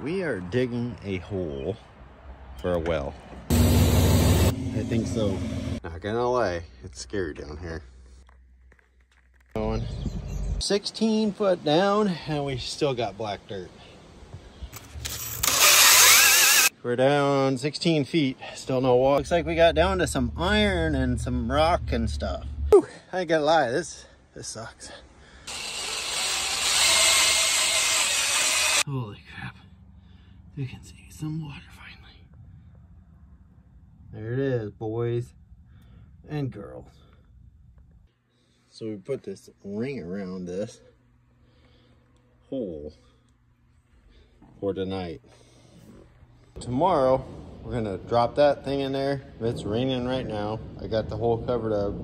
We are digging a hole for a well. I think so. Not gonna lie, it's scary down here. Going 16 foot down and we still got black dirt. We're down 16 feet, still no water. Looks like we got down to some iron and some rock and stuff. Whew, I ain't gonna lie, this, this sucks. Holy You can see some water finally. There it is, boys and girls. So we put this ring around this hole for tonight. Tomorrow, we're gonna drop that thing in there. It's raining right now. I got the hole covered up.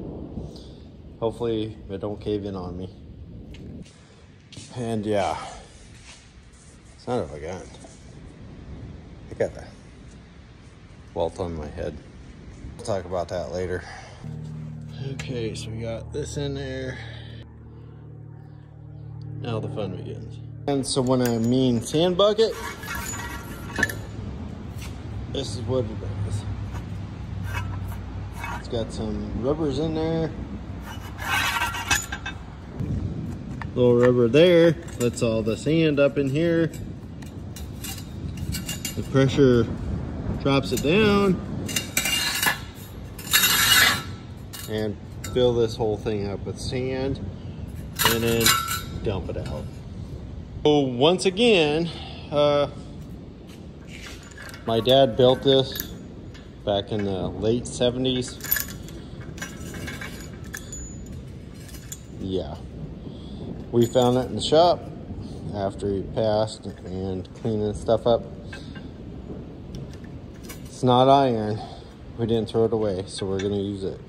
Hopefully it don't cave in on me. And yeah, son of a gun. Got a welt on my head. We'll talk about that later. Okay, so we got this in there. Now the fun begins. And so when I mean sand bucket, this is what it is. It's got some rubbers in there. Little rubber there, lets all the sand up in here. The pressure drops it down and fill this whole thing up with sand and then dump it out. So once again, uh, my dad built this back in the late 70s. Yeah. We found it in the shop after he passed and cleaning stuff up. It's not iron. We didn't throw it away, so we're gonna use it.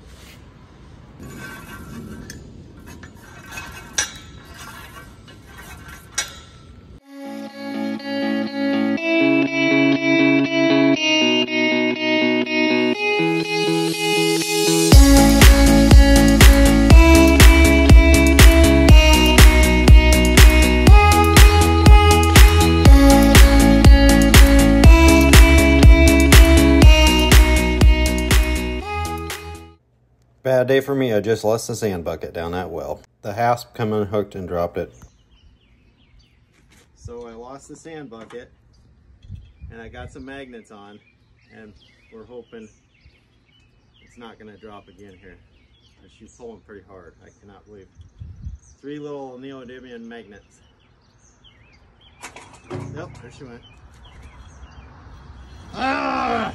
Bad day for me, I just lost the sand bucket down that well. The hasp come unhooked and dropped it. So I lost the sand bucket and I got some magnets on and we're hoping it's not gonna drop again here. She's pulling pretty hard, I cannot believe. Three little neodymium magnets. Nope, there she went. Ah!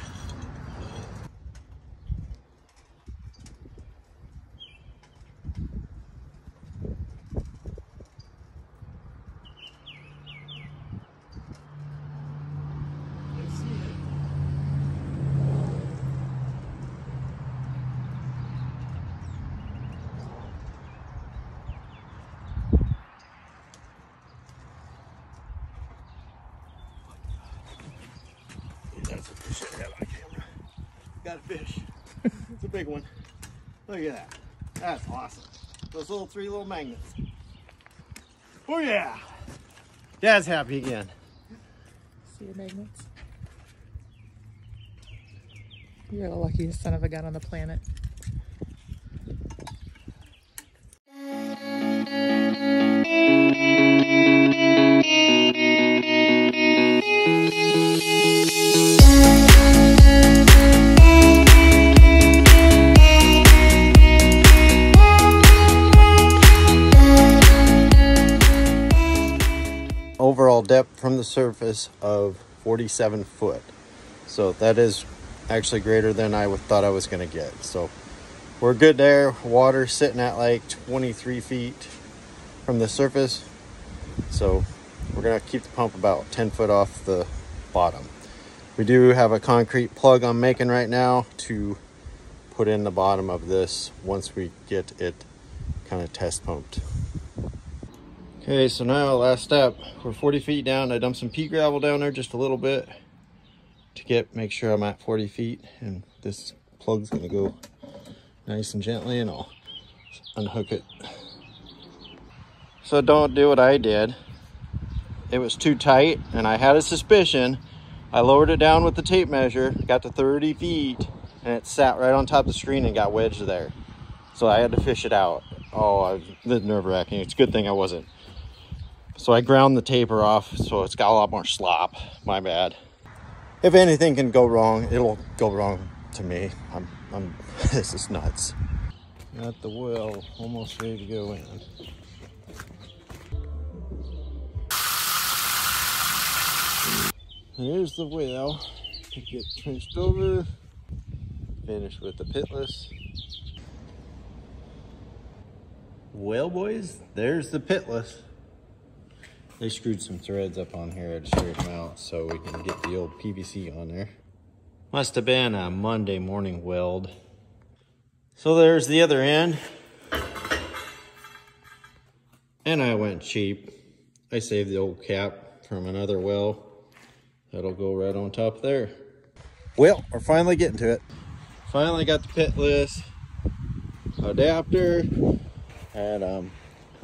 Camera. Got a fish. it's a big one. Look at that. That's awesome. Those little three little magnets. Oh yeah. Dad's happy again. See your magnets? You're the luckiest son of a gun on the planet. Overall depth from the surface of 47 foot. So that is actually greater than I thought I was gonna get. So we're good there. Water sitting at like 23 feet from the surface. So we're gonna keep the pump about 10 foot off the bottom. We do have a concrete plug I'm making right now to put in the bottom of this once we get it kind of test pumped. Okay, so now last step, we're 40 feet down. I dumped some pea gravel down there just a little bit to get, make sure I'm at 40 feet and this plug's gonna go nice and gently and I'll unhook it. So don't do what I did it was too tight and I had a suspicion. I lowered it down with the tape measure, got to 30 feet, and it sat right on top of the screen and got wedged there. So I had to fish it out. Oh, I was nerve wracking. It's a good thing I wasn't. So I ground the taper off so it's got a lot more slop. My bad. If anything can go wrong, it'll go wrong to me. I'm, I'm, this is nuts. Got the well almost ready to go in. Here's the well to get trenched over. Finish with the pitless. Well, boys, there's the pitless. They screwed some threads up on here to straighten them out so we can get the old PVC on there. Must have been a Monday morning weld. So there's the other end. And I went cheap. I saved the old cap from another well. That'll go right on top there. Well, we're finally getting to it. Finally got the pitless adapter and I'm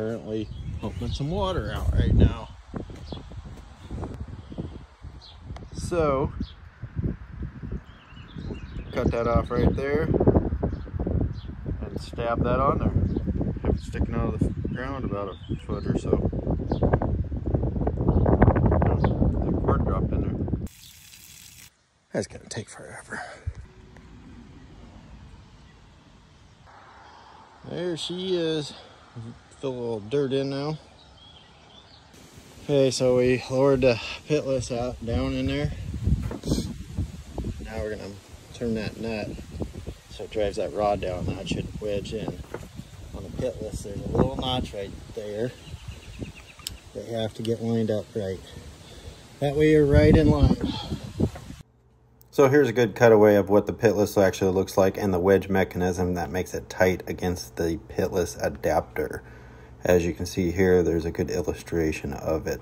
currently pumping some water out right now. So, cut that off right there and stab that on there. Have sticking out of the ground about a foot or so. Bird dropping there. That's gonna take forever. There she is. Fill a little dirt in now. Okay, so we lowered the pitless out down in there. Now we're gonna turn that nut so it drives that rod down. That should wedge in. On the pitless, there's a little notch right there. They have to get lined up right. That way you're right in line. So here's a good cutaway of what the pitless actually looks like and the wedge mechanism that makes it tight against the pitless adapter. As you can see here, there's a good illustration of it.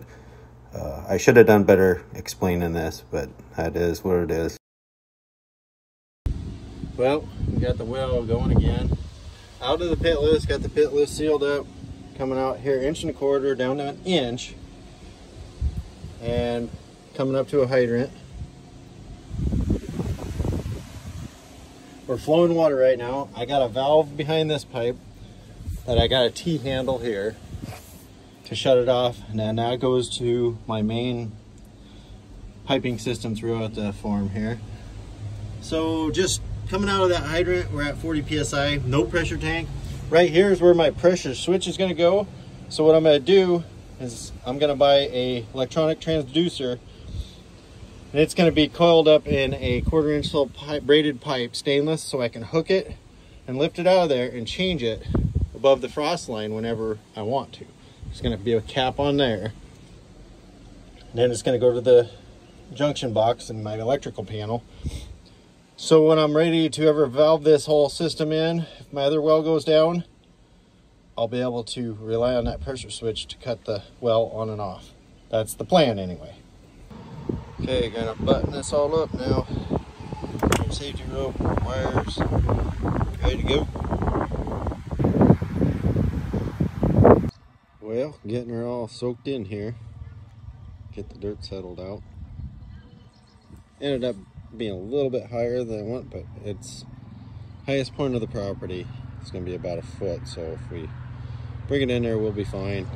Uh, I should have done better explaining this, but that is what it is. Well, we got the well going again. Out of the pitless, got the pitless sealed up, coming out here inch and a quarter down to an inch, and coming up to a hydrant. We're flowing water right now. I got a valve behind this pipe I got a T-handle here to shut it off. And then that goes to my main piping system throughout the form here. So just coming out of that hydrant, we're at 40 PSI, no pressure tank. Right here is where my pressure switch is gonna go. So what I'm gonna do is I'm gonna buy a electronic transducer and it's going to be coiled up in a quarter inch little pipe, braided pipe, stainless, so I can hook it and lift it out of there and change it above the frost line whenever I want to. It's going to be a cap on there. And then it's going to go to the junction box in my electrical panel. So when I'm ready to ever valve this whole system in, if my other well goes down, I'll be able to rely on that pressure switch to cut the well on and off. That's the plan anyway. Okay, gonna button this all up now. Safety rope, wires, ready to go. Well, getting her all soaked in here. Get the dirt settled out. Ended up being a little bit higher than I want, but it's highest point of the property. It's gonna be about a foot, so if we bring it in there, we'll be fine.